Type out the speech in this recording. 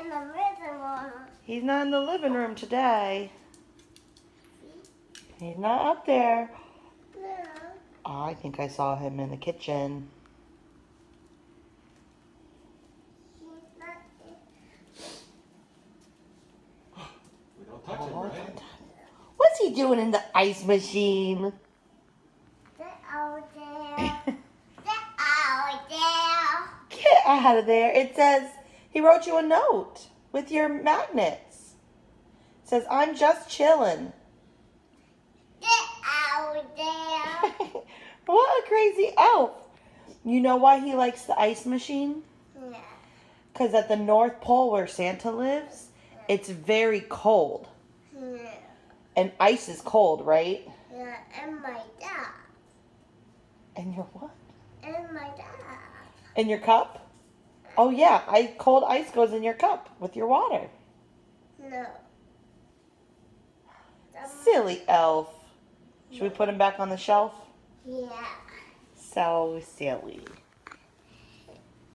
in the living room. He's not in the living room today. He's not up there. No. Oh, I think I saw him in the kitchen. He's not in. We don't touch it, Oh, right? What's he doing in the ice machine? Get out there. Get out there. Get out of there. It says he wrote you a note with your magnets. It says, I'm just chilling. Get out there. what a crazy elf. You know why he likes the ice machine? yeah. Because at the North Pole where Santa lives, it's very cold. Yeah. And ice is cold, right? Yeah. And my dad. And your what? And my dad. In your cup? Oh yeah, I cold ice goes in your cup with your water. No. Silly elf. Should we put him back on the shelf? Yeah. So silly.